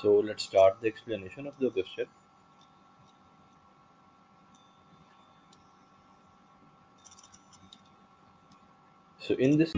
So let's start the explanation of the question. So in this